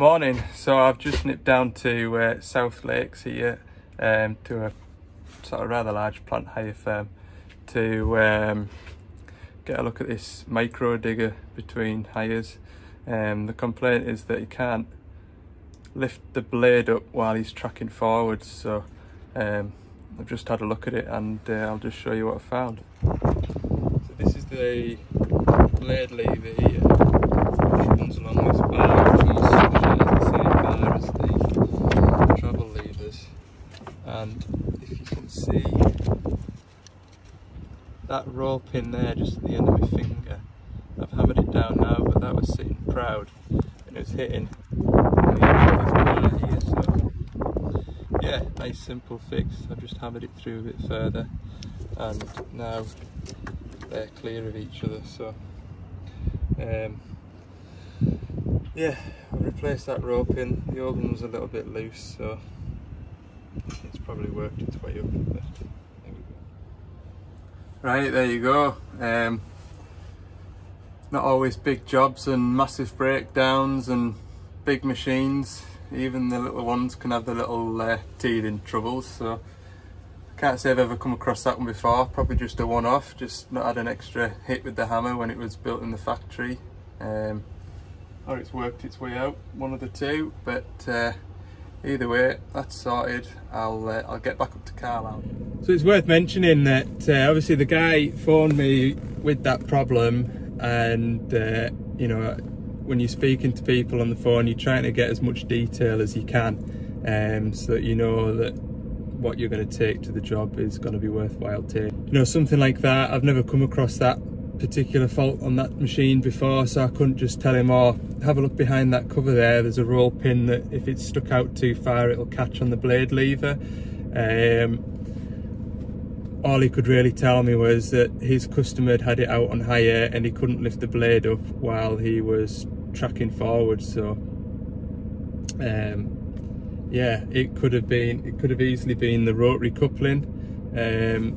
Morning. So I've just nipped down to uh, South Lakes here um, to a sort of rather large plant hire firm to um, get a look at this micro digger between hires. Um, the complaint is that he can't lift the blade up while he's tracking forwards. So um, I've just had a look at it and uh, I'll just show you what I found. So this is the blade lever here. Runs along this bar as the travel levers. And if you can see that rope in there just at the end of my finger, I've hammered it down now, but that was sitting proud and it was hitting here, so yeah, nice simple fix. I've just hammered it through a bit further and now they're clear of each other so um, yeah I've replaced that rope in. The old one was a little bit loose so it's probably worked its way up. There right there you go. Um, not always big jobs and massive breakdowns and big machines. Even the little ones can have the little uh, teething troubles so can't say I've ever come across that one before, probably just a one-off, just not had an extra hit with the hammer when it was built in the factory. Um, or it's worked its way out, one of the two, but uh, either way, that's sorted. I'll uh, I'll get back up to Carlisle. So it's worth mentioning that uh, obviously the guy phoned me with that problem and uh, you know, when you're speaking to people on the phone, you're trying to get as much detail as you can um, so that you know that what you're going to take to the job is going to be worthwhile taking. You know, something like that, I've never come across that particular fault on that machine before, so I couldn't just tell him, oh, have a look behind that cover there, there's a roll pin that if it's stuck out too far, it'll catch on the blade lever. Um, all he could really tell me was that his customer had had it out on hire and he couldn't lift the blade up while he was tracking forward, so um, yeah, it could have been, it could have easily been the rotary coupling, um,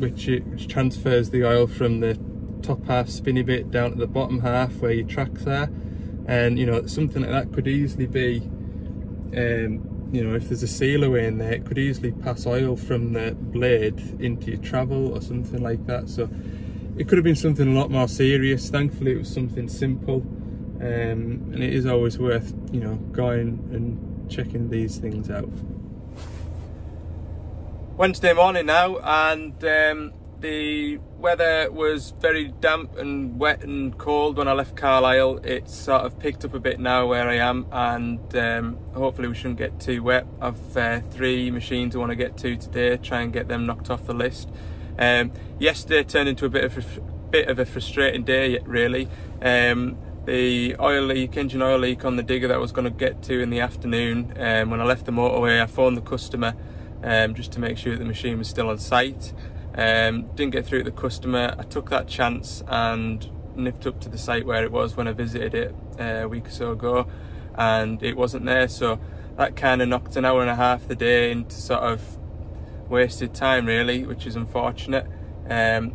which, it, which transfers the oil from the top half spinny bit down to the bottom half where your tracks are. And, you know, something like that could easily be, um, you know, if there's a seal away in there, it could easily pass oil from the blade into your travel or something like that. So it could have been something a lot more serious. Thankfully, it was something simple. Um, and it is always worth, you know, going and checking these things out. Wednesday morning now and um, the weather was very damp and wet and cold when I left Carlisle. It's sort of picked up a bit now where I am and um, hopefully we shouldn't get too wet. I've uh, three machines I want to get to today, try and get them knocked off the list. Um, yesterday turned into a bit of a, bit of a frustrating day really. Um, the oil leak, engine oil leak on the digger that I was going to get to in the afternoon. Um, when I left the motorway, I phoned the customer um, just to make sure the machine was still on site. Um, didn't get through to the customer. I took that chance and nipped up to the site where it was when I visited it uh, a week or so ago, and it wasn't there. So that kind of knocked an hour and a half the day into sort of wasted time, really, which is unfortunate. Um,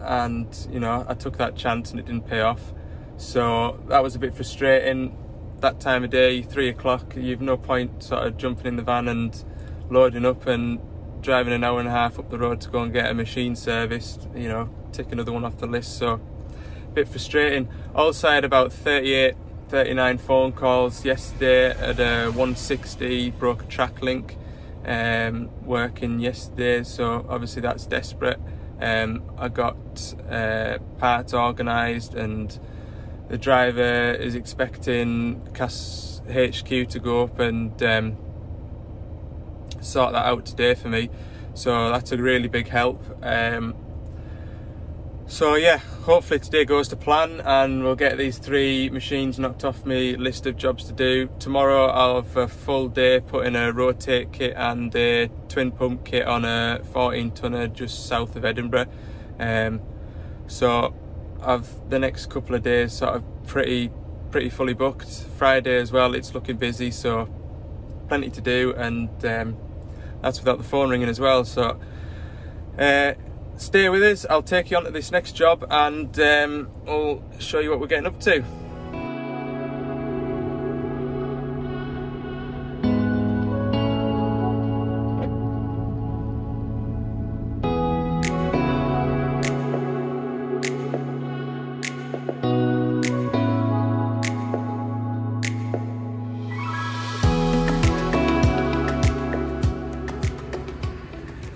and you know, I took that chance and it didn't pay off. So that was a bit frustrating. That time of day, three o'clock, you've no point sort of jumping in the van and loading up and driving an hour and a half up the road to go and get a machine serviced, you know, tick another one off the list. So a bit frustrating. Also I had about 38, 39 phone calls yesterday at a 160 broke a track link um, working yesterday. So obviously that's desperate. Um, I got uh, parts organised and the driver is expecting CAS HQ to go up and um, sort that out today for me. So that's a really big help. Um, so yeah, hopefully today goes to plan and we'll get these three machines knocked off me list of jobs to do. Tomorrow I'll have a full day putting a rotate kit and a twin pump kit on a 14 tonner just south of Edinburgh. Um, so of the next couple of days sort of pretty pretty fully booked. Friday as well, it's looking busy, so plenty to do, and um, that's without the phone ringing as well. So uh, stay with us. I'll take you on to this next job, and um, I'll show you what we're getting up to.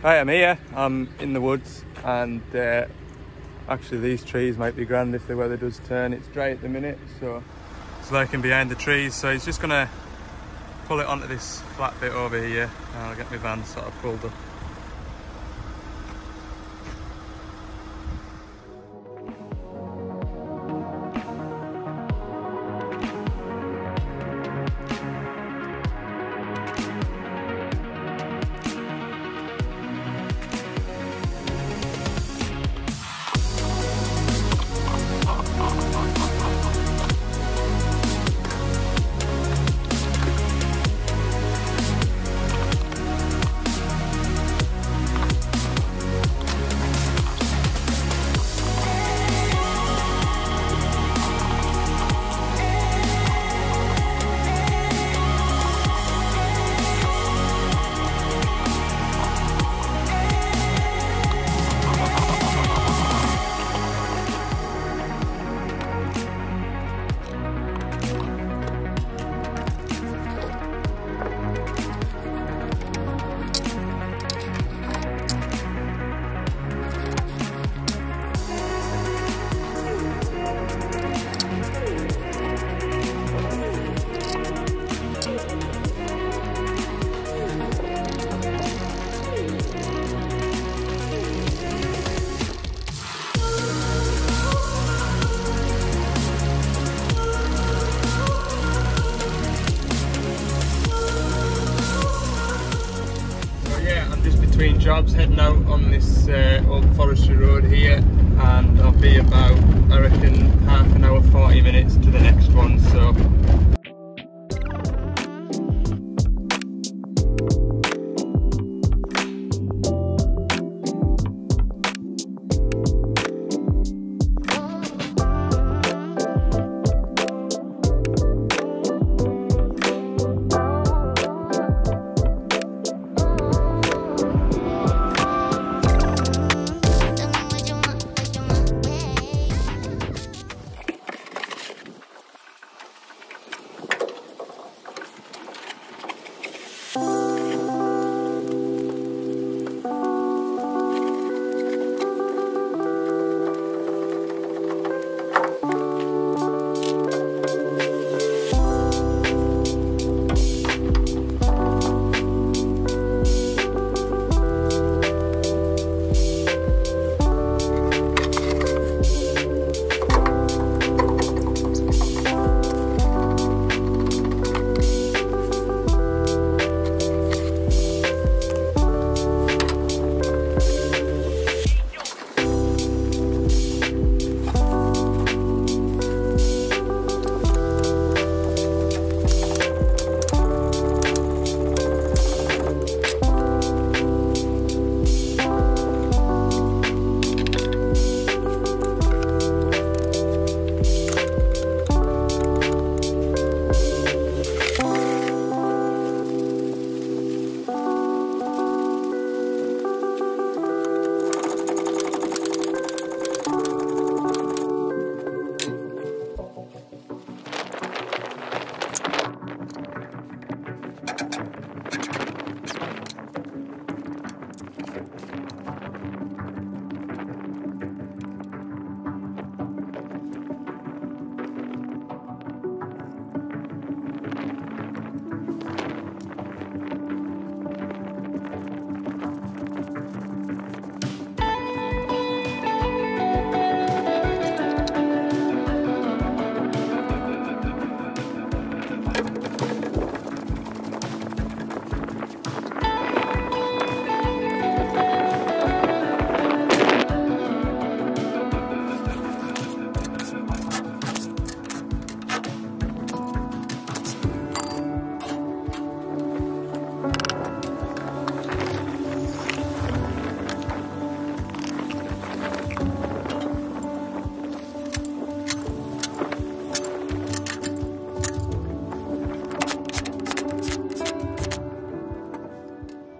Right, I'm here. I'm in the woods, and uh, actually, these trees might be grand if the weather does turn. It's dry at the minute, so it's lurking behind the trees. So he's just gonna pull it onto this flat bit over here, and I'll get my van sort of pulled up. Yeah, I'm just between jobs heading out on this uh, old forestry road here and I'll be about, I reckon, half an hour, 40 minutes to the next one. So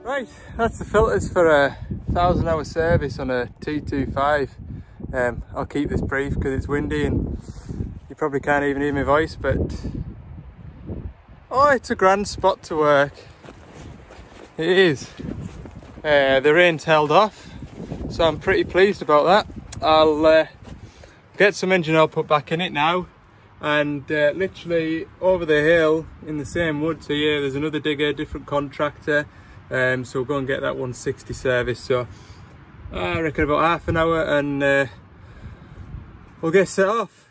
Right, that's the filters for a thousand hour service on a T25. Um, I'll keep this brief because it's windy and you probably can't even hear my voice, but oh, it's a grand spot to work. It is. uh, the rain's held off so I'm pretty pleased about that I'll uh, get some engine oil put back in it now and uh, literally over the hill in the same woods here there's another digger different contractor um, so we'll go and get that 160 service so I reckon about half an hour and uh, we'll get set off.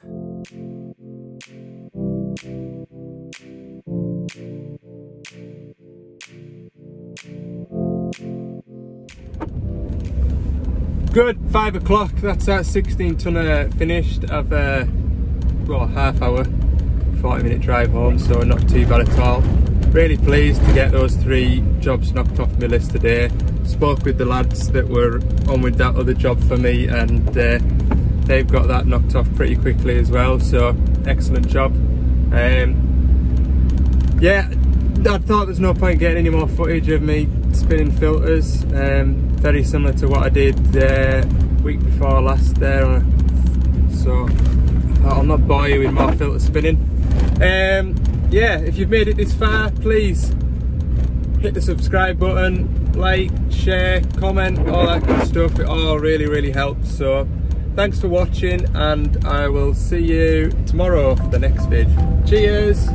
Good five o'clock that's that 16 tonner finished i've uh well half hour 40 minute drive home so not too bad at all really pleased to get those three jobs knocked off my list today. Spoke with the lads that were on with that other job for me and uh, they've got that knocked off pretty quickly as well so excellent job. Um, yeah I thought there's no point getting any more footage of me spinning filters um, very similar to what I did uh, week before last there so I'll not bore you with more filter spinning. Um, yeah if you've made it this far please hit the subscribe button like share comment all that good stuff. It all really really helps. So thanks for watching and I will see you tomorrow for the next vid. Cheers